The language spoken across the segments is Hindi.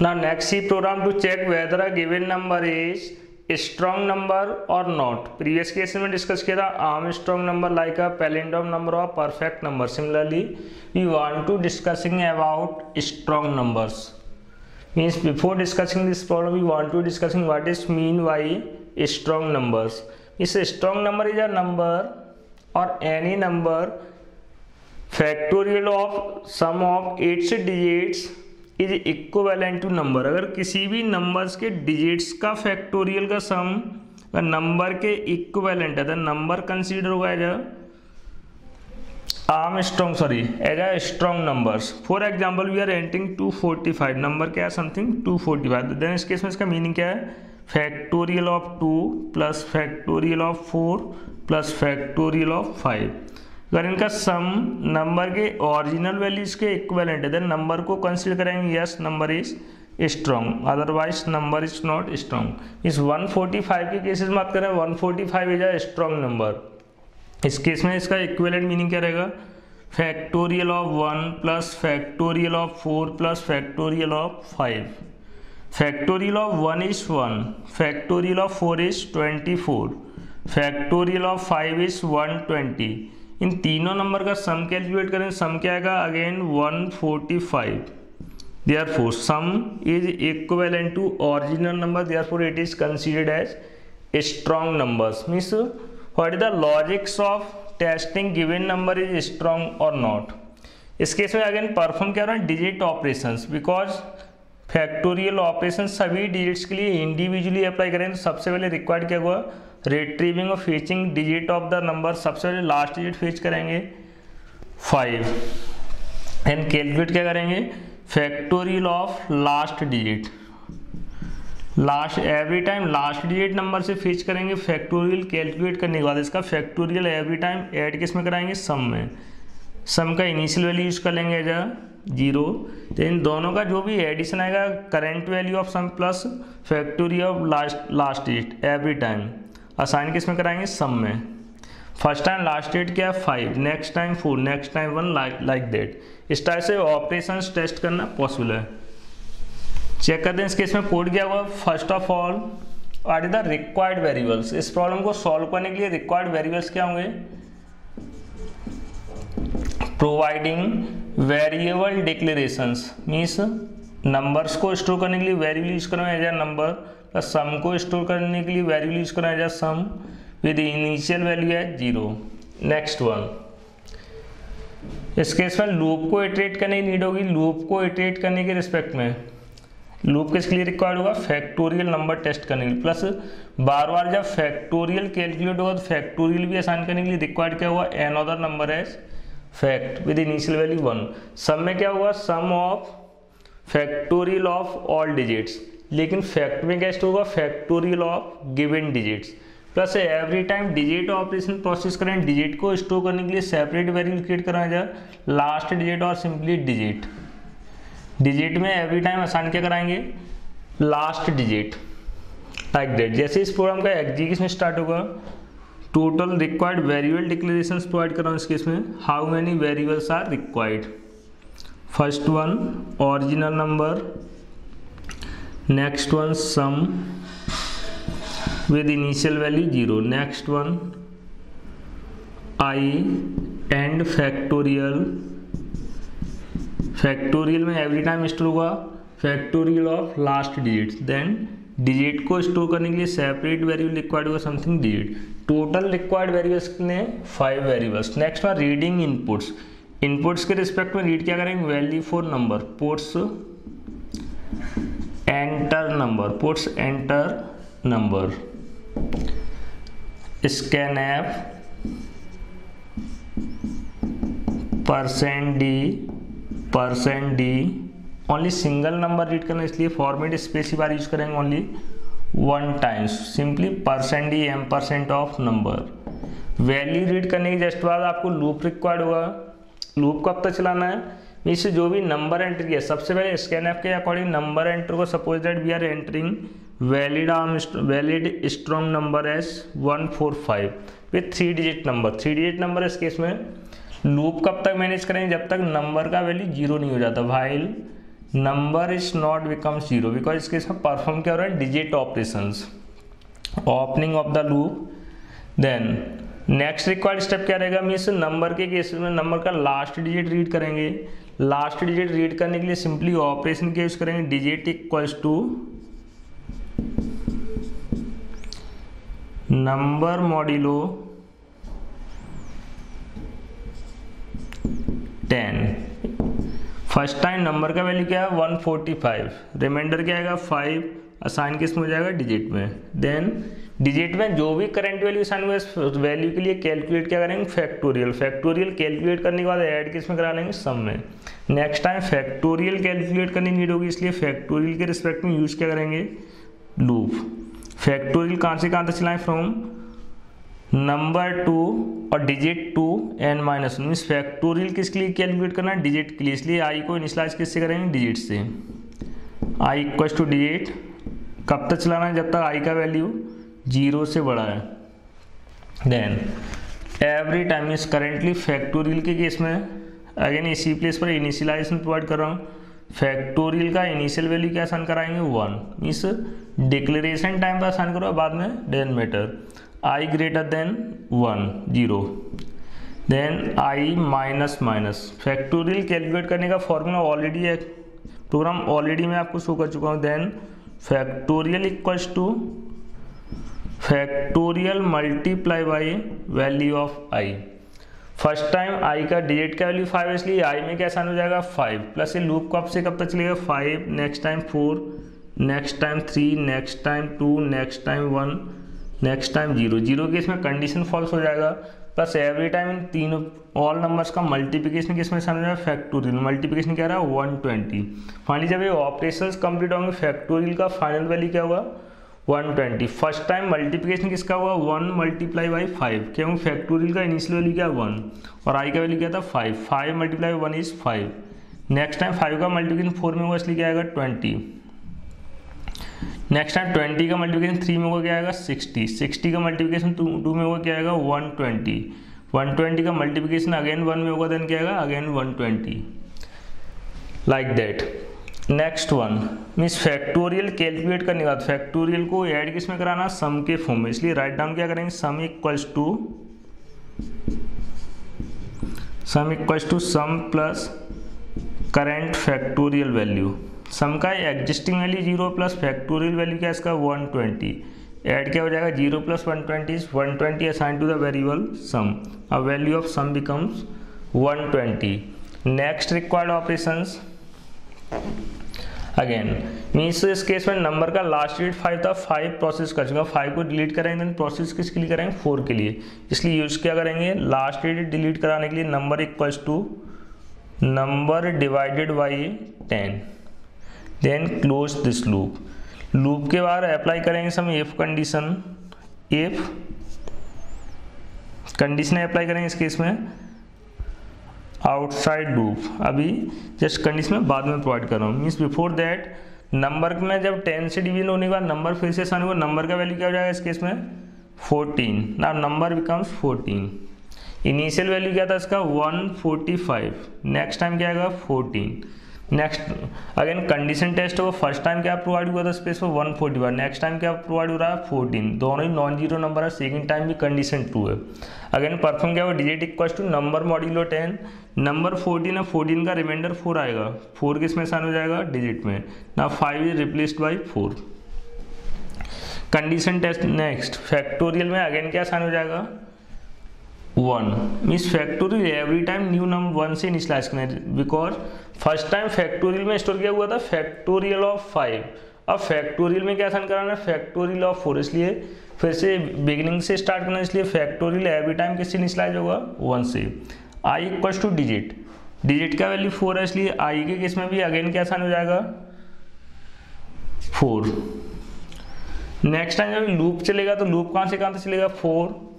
Now next C program to check whether a given number is strong number or not. Previous case में discuss किया था arm strong number like a palindrome number or perfect number. Similarly, we want to discussing about strong numbers. Means before discussing this problem, we want to discussing what is mean by strong numbers. Is a strong number is a number or any number factorial of sum of its digits is equivalent to number अगर किसी भी नंबर्स के डिजिट्स का फैक्टोरियल का सम नंबर के इक्वलेंट है तो नंबर कंसीडर होगा as Armstrong sorry as a strong numbers for example we are entering 245 number क्या है? समथिंग 245 देन इस केस में इसका मीनिंग क्या है? Factorial of two plus factorial of four plus factorial of five अगर इनका सम नंबर के ओरिजिनल वैल्यूज़ के इक्वेलेंट है। देन नंबर को कंसिडर करेंगे। Yes number is strong otherwise number is not strong इस 145 के केसेस में बात करें 145 इज़ अ स्ट्रॉन्ग नंबर इस केस में इसका इक्वेलेंट मीनिंग क्या रहेगा? Factorial of one plus factorial of four plus factorial of five factorial of one is one factorial of four is twenty four factorial of five is one twenty इन तीनों नंबर का सम कैलकुलेट करें सम क्या आएगा? Again 145 forty five there four sum is equivalent to original number there four it is considered as strong numbers means what is the logics of testing given number is strong और नॉट इस केस में अगेन परफॉर्म क्या रहा है? Digit operation because factorial operation सभी डिजिट्स के लिए इंडिविजुअली अप्लाई करें तो सबसे पहले रिक्वायर्ड क्या हुआ? रिट्रीविंग और fetching digit of the number सबसे पहले लास्ट डिजिट फीच करेंगे फाइव एंड कैलकुलेट क्या करेंगे? Factorial of last digit last every time last digit number से फीच करेंगे फैक्टोरियल कैलकुलेट करने के बाद इसका फैक्टोरियल एवरी टाइम ऐड किसमें कराएँगे? सम में. सम का इनिशियल वैल्यू यूज़ कर लेंगे एज अ ज़ीरो तो इन दोनों का जो भी एडिशन आएगा current value of sum plus factorial of last last digit every time assign किसमें कराएँगे? सम में। फ़र्स्ट टाइम लास्ट डेट क्या? है five next time four next time one like like that इस टाइप से ऑपरेशन टेस्ट करना पॉसिबल है। चेक करते हैं, इस केस में कोड क्या हुआ? First of all are the required variables इस प्रॉब्लम को सॉल्व करने के लिए रिक्वायर्ड वेरिएबल्स क्या होंगे? Providing variable declarations means numbers को स्टोर करने के लिए वेरिएबल यूज़ करो एज ए नंबर सम को स्टोर करने के लिए वैल्यू यूज़ करना है सम विद इनिशियल वैल्यू है ज़ीरो नेक्स्ट वन इस केस में लूप को इटरेट करने की नीड होगी। लूप को इटरेट करने के रिस्पेक्ट में लूप किसके लिए रिक्वायर्ड होगा? फैक्टोरियल नंबर टेस्ट करने के लिए। प्लस बार बार जब फैक्टोरियल कैलकुलेट होगा तो फैक्टोरियल भी आसान करने के लिए रिक्वायर्ड क्या हुआ? एन अदर नंबर है fact with initial value one sum में क्या हुआ? Sum of factorial of all digits लेकिन फैक्ट में क्या होगा factorial of given digits plus every time digit operation process करें डिजिट को स्टोर करने के लिए सेपरेट वेरिएबल क्रिएट कराया जाए. लास्ट डिजिट और सिंपली डिजिट डिजिट में एवरी टाइम आसान क्या कराएँगे? लास्ट डिजिट लाइक डेट जैसे इस प्रोग्राम का एग्जीक्यूशन स्टार्ट होगा total required variable declaration provide कर रहा हूँ इस केस में. How many variables are required first one original number next one sum with initial value 0 next one, i and factorial. Factorial में एवरी टाइम स्टोर होगा factorial of last digit then digit को स्टोर करने के लिए सेपरेट वेरिएबल रिक्वायर्ड होगा something digit total required variables कितने five variables next one reading inputs inputs के रिस्पेक्ट में रीड क्या करेंगे? Value for number puts enter number. Puts enter number. Scanf percent D percent D only single number read करना, इसलिए फॉर्मेट स्पेस बार यूज़ करेंगे only one times simply percent D M percent of number value read करने के जस्ट बाद आपको लूप रिक्वायर्ड होगा। लूप कब तक चलाना है। मीन्स जो भी नंबर एंटर किया सबसे पहले स्कैन ऐप के अकॉर्डिंग नंबर एंटर को suppose that we are entering valid arm valid strong number S one four five with three digit number three digit number इस केस में लूप कब तक मैनेज करेंगे? जब तक नंबर का वैल्यू ज़ीरो नहीं हो जाता। While number is not become zero because इसके इसमें परफॉर्म क्या हो रहा है? Digit operation opening of the loop then next required step क्या रहेगा? मीन्स नंबर के केस में नंबर का लास्ट डिजिट रीड करेंगे। लास्ट डिजिट रीड करने के लिए सिंपली ऑपरेशन के यूज़ करेंगे? Digit equals to number modulo ten. First time number का वैल्यू क्या है? One forty five. रिमाइंडर क्या आएगा? फाइव। असाइन किसमें हो जाएगा डिजिट में। देन डिजिट में जो भी करंट वैल्यू असाइन हुआ वैल्यू के लिए कैलकुलेट क्या करेंगे? फैक्टोरियल फैक्टोरियल कैलकुलेट करने के बाद ऐड किसमें करा लेंगे? सम में. नेक्स्ट टाइम फैक्टोरियल कैलकुलेट करनी नीड होगी, इसलिए फैक्टोरियल के रिस्पेक्ट में यूज़ क्या करेंगे? लूप फैक्टोरियल कहाँ से कहाँ तक चलाएँ? फ्रॉम नंबर टू और digit to N minus one mean factorial किसके लिए कैलकुलेट करना है? डिजिट के लिए. इसलिए आई को इनिशलाइज किससे करेंगे? डिजिट से. आई इक्व टू डिजिट कब तक चलाना है? जब तक आई का वैल्यू ज़ीरो से बड़ा है। Then every time is currently factorial के केस में अगेन इसी प्लेस पर इनिशियलाइजेशन प्रोवाइड कर रहा हूँ। फैक्टोरियल का इनिशियल वैल्यू क्या आसान कराएँगे? वन मीन्स डिक्लेरेशन टाइम पर आसान करो, बाद में then matter i greater than one zero then i minus minus factorial calculate करने का फॉर्मूला ऑलरेडी है। प्रोग्राम ऑलरेडी मैं आपको शो कर चुका हूँ। Then factorial equals to factorial multiply by value of i. First time i का डिजिट का वैल्यू फाइव, इसलिए आई में क्या हो जाएगा फाइव। प्लस ये लूप कब से कब तक चलेगा? Five next time four next time three next time two next time one next time zero zero के इसमें कंडीशन फॉल्स हो जाएगा। प्लस एवरी टाइम इन तीनों ऑल नंबर्स का मल्टीप्लिकेशन किसमें आसान हो फैक्टोरियल मल्टीप्लिकेशन क्या रहा? है वन ट्वेंटी फाइनली जब ये ऑपरेशन कंप्लीट होंगे फैक्टोरियल का फाइनल वैल्यू क्या होगा 120 फ़र्स्ट टाइम मल्टीप्लिकेशन किसका हुआ? वन मल्टीप्लाई बाई फाइव क्योंकि फैक्टोरियल का इनिशियल वैल्यू क्या? वन और आई का वैल्यू क्या था? Five five multiply one is five next time five का मल्टीप्लिकेशन फोर में होगा इसलिए क्या आएगा? ट्वेंटी नेक्स्ट टाइम ट्वेंटी का मल्टीप्लिकेशन थ्री में होगा क्या आएगा? सिक्सटी सिक्सटी का मल्टीप्लिकेशन टू में होगा क्या आएगा? वन ट्वेंटी वन ट्वेंटी का मल्टीप्लिकेशन अगेन वन में होगा देन क्या आएगा? Again one twenty like that next one means factorial calculate करने के बाद फैक्टोरियल को ऐड किसमें कराना? सम के फॉर्म में। इसलिए राइट डाउन क्या करेंगे? Sum equals to sum equals to sum plus current factorial value sum का existing value zero plus factorial value क्या इसका? वन ट्वेंटी एड क्या हो जाएगा? Zero plus one twenty one twenty assign to the variable sum अब value of sum becomes one twenty next required operations again means इस केस में नंबर का लास्ट डिजिट फाइव था फाइव प्रोसेस कर चुका फाइव को डिलीट देन प्रोसेस किसके लिए करेंगे? फोर के लिए। इसलिए यूज़ क्या करेंगे? लास्ट डिजिट डिलीट कराने के लिए number equals to number divided by ten then close this loop loop के बाद अप्लाई करेंगे sum if condition if condition apply करेंगे इस केस में। आउटसाइड लूप अभी जस्ट कंडीशन में बाद में प्रोवाइड कर रहा हूँ। मीन्स बिफोर दैट नंबर में जब टेन से डिवीज़न होने के बाद नंबर फिर से आने हुआ नंबर का वैल्यू क्या हो जाएगा इस केस में? फोर्टीन ना number becomes fourteen initial value क्या था इसका? One forty five next time क्या आएगा? Fourteen next again condition test होगा फ़र्स्ट टाइम क्या प्रोवाइड हुआ था स्पेस पर one forty one next time क्या प्रोवाइड हो रहा है फोर्टीन दोनों ही नॉन ज़ीरो नंबर है सेकंड टाइम भी कंडीशन टू है। अगेन परफॉर्म क्या हुआ? Digit equal to number modulo ten number fourteen है फोर्टीन का रिमाइंडर फोर आएगा। फोर किसमें आसान हो जाएगा? डिजिट में। ना five is replaced by four condition test next factorial में अगेन क्या आसान हो जाएगा? One. Means factorial every time new number one से इनिशलाइज करना बिकॉज़ फ़र्स्ट टाइम फैक्टोरियल में स्टोर किया हुआ था फैक्टोरियल ऑफ़ फाइव अब फैक्टोरियल में क्या आसान कराना है? फैक्टोरियल ऑफ़ फोर इसलिए फिर से बिगिनिंग से स्टार्ट करना इसलिए फैक्टोरियल एवरी टाइम किससे इनिशलाइज होगा? वन से। I equals to digit digit का वैल्यू फोर है? इसलिए आई के केस में भी अगेन क्या आसान हो जाएगा? फोर नेक्स्ट टाइम जब लूप चलेगा तो लूप कहाँ से कहाँ तक चलेगा? Four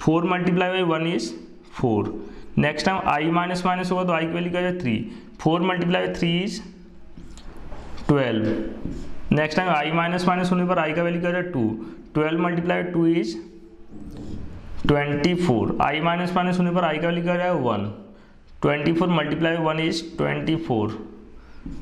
four multiply by one is four. Next time i minus minus होगा तो आई की वैल्यू क्या है three four multiply by three is twelve next time i minus minus होने पर आई का वैल्यू क्या है two twelve multiply by two is twenty four i minus minus होने पर आई का वैल्यू क्या है one twenty four multiply one is twenty four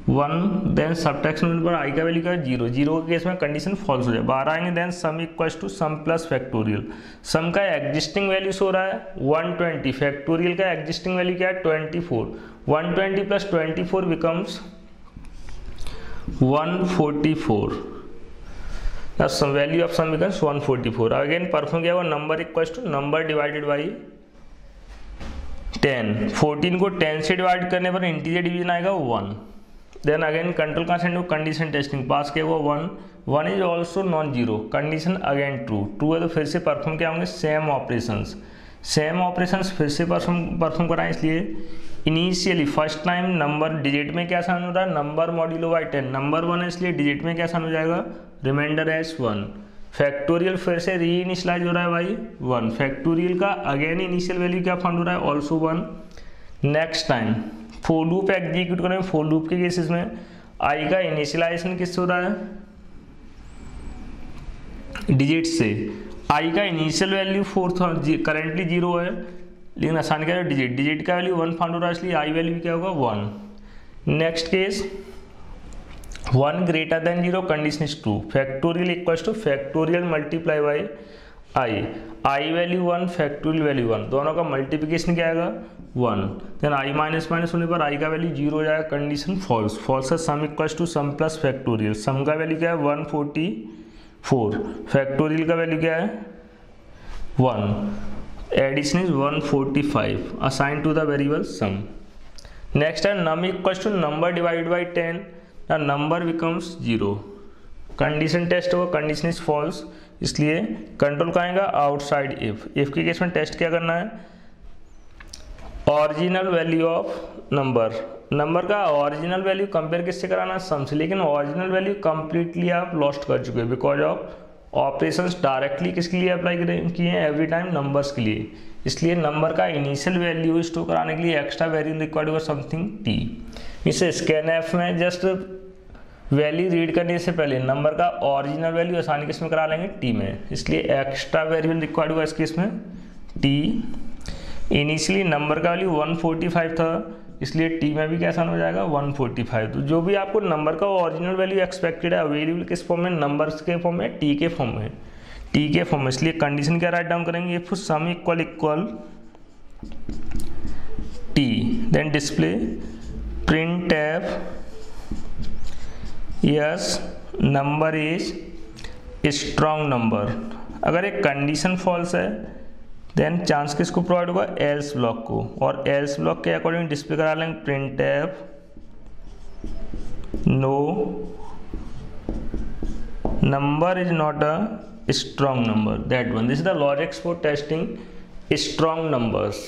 one then subtraction पर आई का वैल्यू क्या है? ज़ीरो ज़ीरो के केस में कंडीशन फॉल्स हो जाए। बारह आएँगे then sum equal to sum plus factorial sum का एग्जिस्टिंग वैल्यू सो रहा है वन ट्वेंटी फैक्टोरियल का एग्जिस्टिंग वैल्यू क्या है? Twenty four one twenty plus twenty four becomes one forty four sum value of sum becomes one forty four again perform किया हुआ? Number equal to number divided by ten fourteen को टेन से डिवाइड करने पर इंटीजर डिवीज़न आएगा one then again control consent condition testing pass किया हुआ one one is also non zero condition again true true है तो फिर से परफॉर्म क्या होंगे सेम ऑपरेशन सेम ऑपरेशन फिर से परफॉर्म परफॉर्म कराएँ इसलिए। Initially first time number digit में क्या साइन हो रहा है? Number modulo by ten number one है इसलिए डिजिट में क्या साइन हो जाएगा? रिमाइंडर एस वन फैक्टोरियल फिर से री इनिशलाइज हो रहा है भाई वन फैक्टोरियल का अगेन इनिशियल वैल्यू क्या फाउंड हो रहा है? Also one next time for loop execute करें फोर लूप के केसेस में आई का इनिशियलाइजेशन किससे हो रहा है? डिजिट से। आई का initial value four currently zero है, लेकिन आसान क्या है? डिजिट डिजिट का वैल्यू वन फाउंड हो रहा है, इसलिए आई वैल्यू क्या होगा? One next case one greater than zero condition is true factorial equals to factorial multiply by i i value one factorial value one दोनों का मल्टीप्लिकेशन क्या आएगा? One. Then i minus minus होने पर आई का वैल्यू ज़ीरो हो जाएगा कंडीशन फॉल्स फॉल्स है sum equals to sum plus factorial sum का वैल्यू क्या है? वन फोर्टी फोर फैक्टोरियल का वैल्यू क्या है? One addition is one forty five assign to the variable sum next है num equals to number divide by ten the number becomes zero condition test होगा कंडीशन इज़ फॉल्स इसलिए कंट्रोल का आएगा? आउटसाइड इफ़ इफ़ के केस में टेस्ट क्या करना है? Original value of number number का ओरिजिनल वैल्यू कंपेयर किससे कराना? सम से लेकिन ओरिजिनल वैल्यू कंप्लीटली आप लॉस्ट कर चुके हैं बिकॉज़ ऑफ़ ऑपरेशन डायरेक्टली किसके लिए अप्लाई किए हैं? एवरी टाइम नंबर्स के लिए। इसलिए नंबर का इनिशियल वैल्यू स्टोर कराने के लिए एक्स्ट्रा वैल्यू रिक्वायर्ड हुआ समथिंग टी इसे स्कैन एफ़ में जस्ट वैल्यू रीड करने से पहले नंबर का ओरिजिनल वैल्यू आसानी किसमें करा लेंगे? टी में। इसलिए एक्स्ट्रा वेरिएबल रिक्वायर्ड हुआ इसके इसमें टी इनिशियली नंबर का वैल्यू 145 था, इसलिए टी में भी कैसा हो जाएगा? 145 तो जो भी आपको नंबर का ओरिजिनल वैल्यू एक्सपेक्टेड है अवेलेबल किस फॉर्म में? नंबर्स के फॉर्म में टी के फॉर्म में। टी के फॉर्म में। इसलिए कंडीशन क्या राइट डाउन करेंगे? If sum equal equal t then display printf yes number is strong number अगर एक कंडीशन फॉल्स है देन चांस किसको प्रोवाइड होगा? एल्स ब्लॉक को। और एल्स ब्लॉक के अकॉर्डिंग डिस्प्ले करा लेंगे printf no number is not a strong number that one this is the logics for testing strong numbers